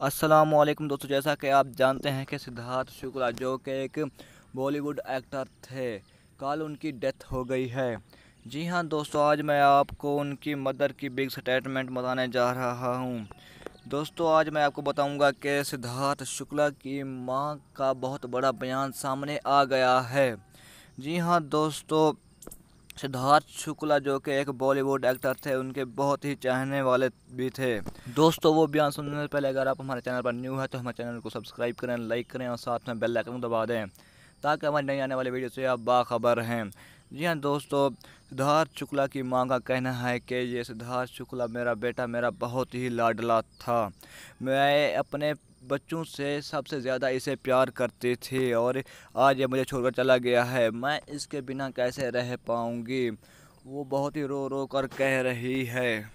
असलम दोस्तों, जैसा कि आप जानते हैं कि सिद्धार्थ शुक्ला, जो कि एक बॉलीवुड एक्टर थे, कल उनकी डेथ हो गई है। जी हाँ दोस्तों, आज मैं आपको उनकी मदर की बिग स्टेटमेंट बताने जा रहा हूँ। दोस्तों, आज मैं आपको बताऊँगा कि सिद्धार्थ शुक्ला की माँ का बहुत बड़ा बयान सामने आ गया है। जी हाँ दोस्तों सिद्धार्थ शुक्ला जो कि एक बॉलीवुड एक्टर थे, उनके बहुत ही चाहने वाले भी थे। दोस्तों, वो बयान सुनने से पहले अगर आप हमारे चैनल पर न्यू है तो हमारे चैनल को सब्सक्राइब करें, लाइक करें और साथ में बेल आइकन दबा दें, ताकि हमारी नई आने वाली वीडियो से आप बाखबर हैं। जी हाँ दोस्तों, सिद्धार्थ शुक्ला की माँ का कहना है कि ये सिद्धार्थ शुक्ला मेरा बेटा, मेरा बहुत ही लाडला था। मैं अपने बच्चों से सबसे ज़्यादा इसे प्यार करते थे और आज ये मुझे छोड़कर चला गया है। मैं इसके बिना कैसे रह पाऊँगी? वो बहुत ही रो रो कर कह रही है।